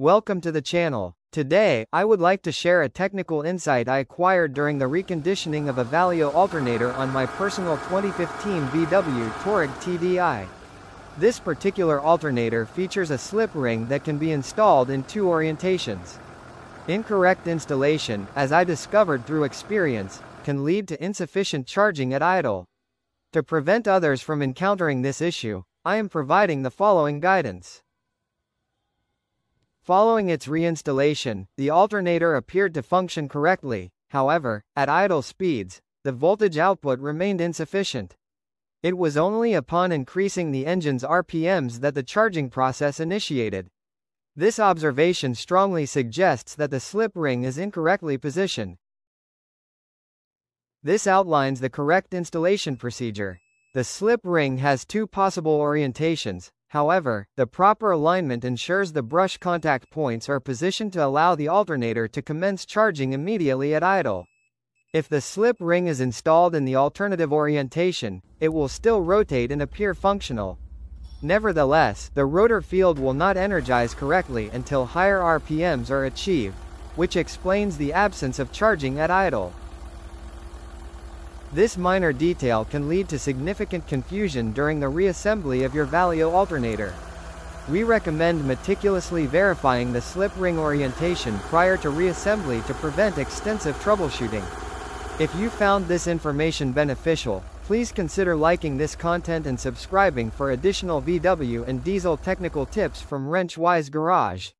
Welcome to the channel. Today, I would like to share a technical insight I acquired during the reconditioning of a Valeo alternator on my personal 2015 VW Touareg TDI. This particular alternator features a slip ring that can be installed in two orientations. Incorrect installation, as I discovered through experience, can lead to insufficient charging at idle. To prevent others from encountering this issue, I am providing the following guidance. Following its reinstallation, the alternator appeared to function correctly, however, at idle speeds, the voltage output remained insufficient. It was only upon increasing the engine's RPMs that the charging process initiated. This observation strongly suggests that the slip ring is incorrectly positioned. This outlines the correct installation procedure. The slip ring has two possible orientations, However, the proper alignment ensures the brush contact points are positioned to allow the alternator to commence charging immediately at idle. If the slip ring is installed in the alternative orientation, it will still rotate and appear functional. Nevertheless, the rotor field will not energize correctly until higher RPMs are achieved, which explains the absence of charging at idle. This minor detail can lead to significant confusion during the reassembly of your Valeo alternator. We recommend meticulously verifying the slip ring orientation prior to reassembly to prevent extensive troubleshooting. If you found this information beneficial, please consider liking this content and subscribing for additional VW and diesel technical tips from Wrenchwise Garage.